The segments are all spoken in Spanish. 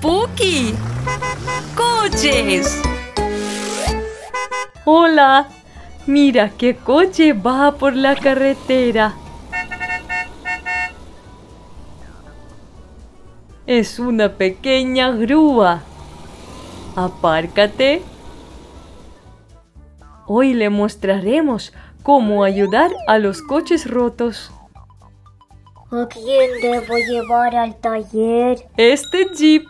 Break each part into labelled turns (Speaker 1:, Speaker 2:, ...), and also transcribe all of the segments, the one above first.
Speaker 1: Puki! ¡Coches!
Speaker 2: Hola, mira qué coche va por la carretera. Es una pequeña grúa. Apárcate. Hoy le mostraremos cómo ayudar a los coches rotos.
Speaker 3: ¿A quién debo llevar al taller?
Speaker 2: Este jeep.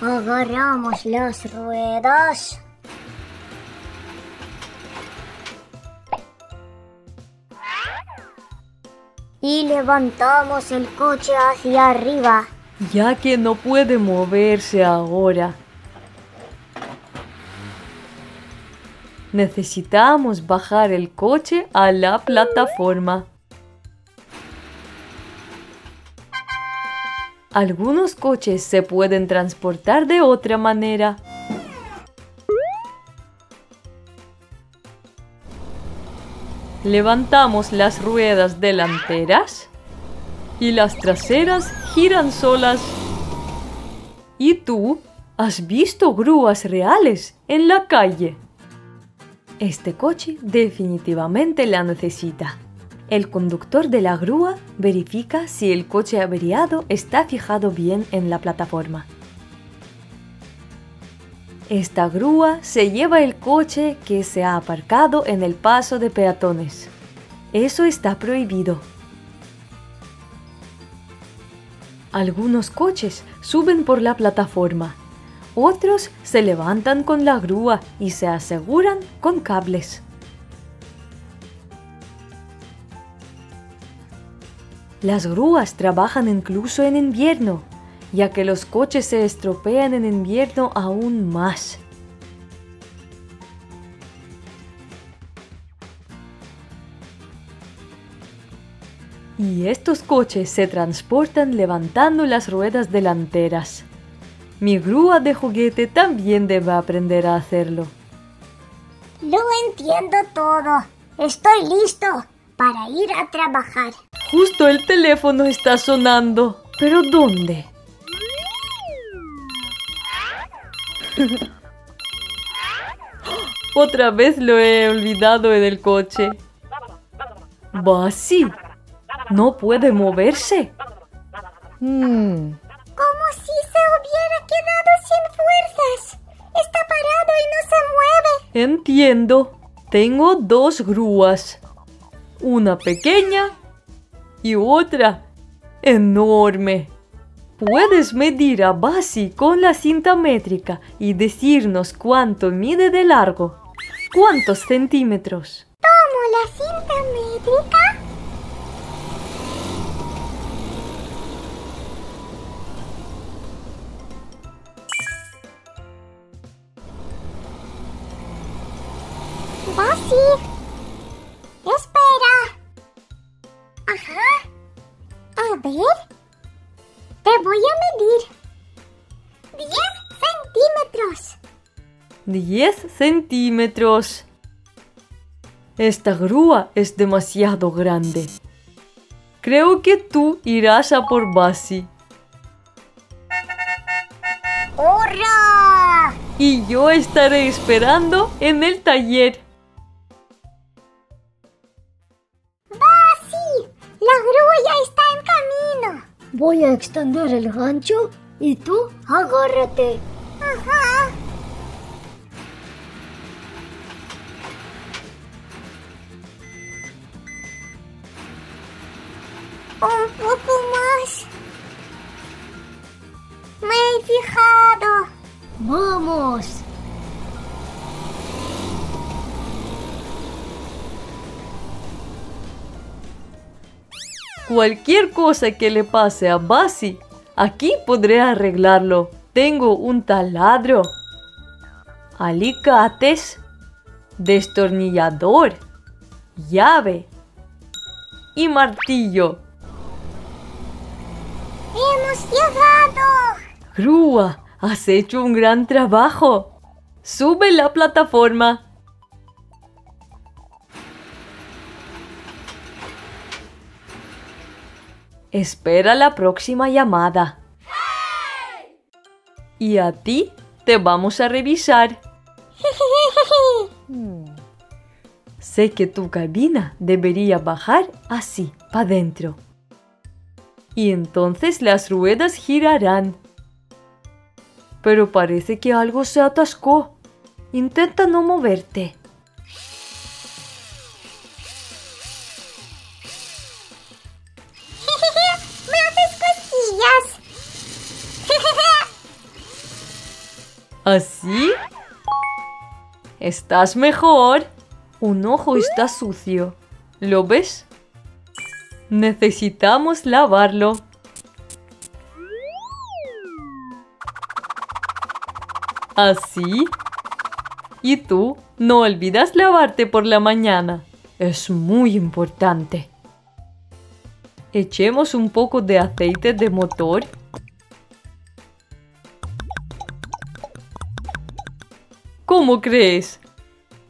Speaker 3: Agarramos las ruedas. Y levantamos el coche hacia arriba.
Speaker 2: Ya que no puede moverse ahora. Necesitamos bajar el coche a la plataforma. Algunos coches se pueden transportar de otra manera. Levantamos las ruedas delanteras y las traseras giran solas. ¿Y tú has visto grúas reales en la calle? Este coche definitivamente la necesita. El conductor de la grúa verifica si el coche averiado está fijado bien en la plataforma. Esta grúa se lleva el coche que se ha aparcado en el paso de peatones. Eso está prohibido. Algunos coches suben por la plataforma, otros se levantan con la grúa y se aseguran con cables. Las grúas trabajan incluso en invierno, ya que los coches se estropean en invierno aún más. Y estos coches se transportan levantando las ruedas delanteras. Mi grúa de juguete también debe aprender a hacerlo.
Speaker 3: Lo entiendo todo. Estoy listo para ir a trabajar.
Speaker 2: Justo el teléfono está sonando. ¿Pero dónde? Otra vez lo he olvidado en el coche. Así. No puede moverse. Hmm.
Speaker 3: Está parado y no se mueve.
Speaker 2: Entiendo. Tengo dos grúas. Una pequeña y otra enorme. Puedes medir a Basi con la cinta métrica y decirnos cuánto mide de largo. ¿Cuántos centímetros?
Speaker 3: Tomo la cinta métrica. Espera. Ajá. A ver. Te voy a medir. 10 centímetros.
Speaker 2: 10 centímetros. Esta grúa es demasiado grande. Creo que tú irás a por Basi.
Speaker 3: ¡Hurra!
Speaker 2: Y yo estaré esperando en el taller.
Speaker 3: Voy a extender el gancho y tú agárrate. Ajá. Un poco más. Me he fijado. Vamos.
Speaker 2: Cualquier cosa que le pase a Basi, aquí podré arreglarlo. Tengo un taladro, alicates, destornillador, llave y martillo.
Speaker 3: Hemos llegado.
Speaker 2: Grúa, has hecho un gran trabajo. Sube la plataforma. Espera la próxima llamada. Y a ti te vamos a revisar. Sé que tu cabina debería bajar así, para adentro. Y entonces las ruedas girarán. Pero parece que algo se atascó. Intenta no moverte. ¿Así? ¿Estás mejor? Un ojo está sucio. ¿Lo ves? Necesitamos lavarlo. ¿Así? Y tú, no olvidas lavarte por la mañana. Es muy importante. Echemos un poco de aceite de motor. ¿Cómo crees?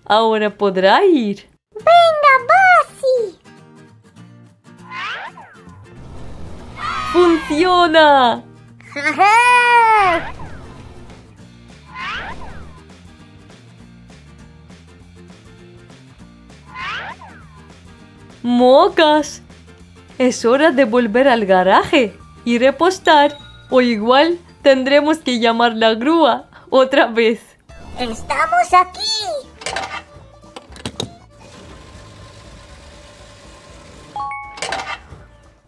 Speaker 2: Ahora podrá ir.
Speaker 3: Venga, Basi.
Speaker 2: ¡Funciona! ¡Mocas! Es hora de volver al garaje y repostar. O igual tendremos que llamar la grúa otra vez.
Speaker 3: Estamos aquí.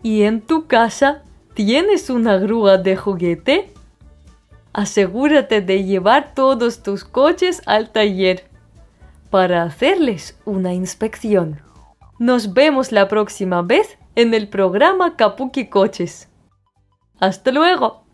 Speaker 2: ¿Y en tu casa tienes una grúa de juguete? Asegúrate de llevar todos tus coches al taller para hacerles una inspección. Nos vemos la próxima vez en el programa Kapuki Coches. ¡Hasta luego!